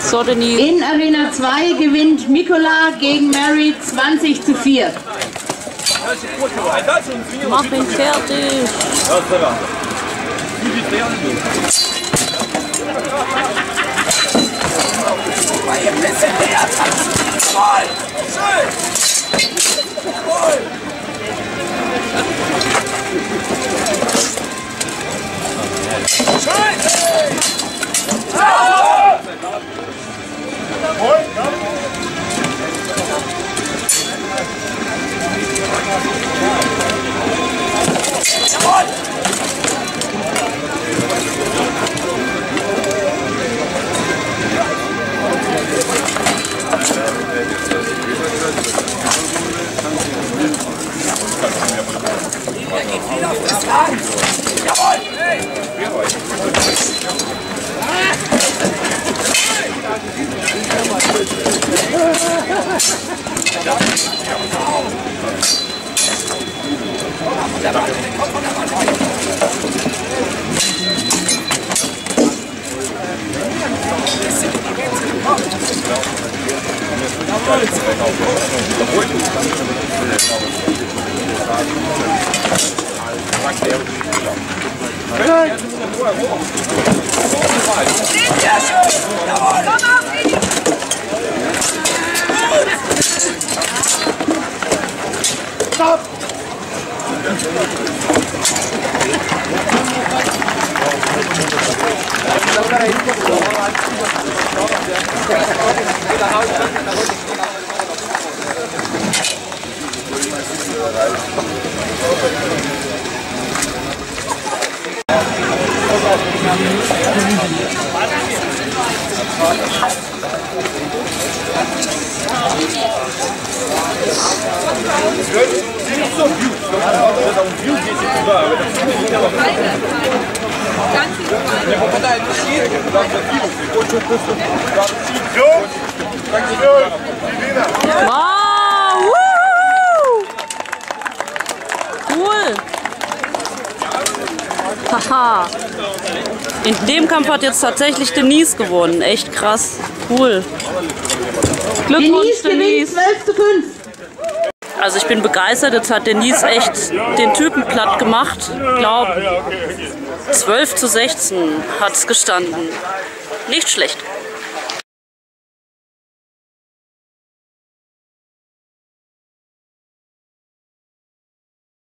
So, Denise. In Arena 2 gewinnt Mikola gegen Mary 20 zu 4. Mach mich fertig. Five, six, one. Six. Eight. Eight. Ja, Jawohl! 재밌어 Wow! Woohoo! Cool! Haha! In dem Kampf hat jetzt tatsächlich Denise gewonnen. Echt krass. Cool. Glückwunsch, Denise Denise. 12 zu 5. Also ich bin begeistert. Jetzt hat Denise echt den Typen platt gemacht. Glaub, 12 zu 16 hat es gestanden. Nicht schlecht.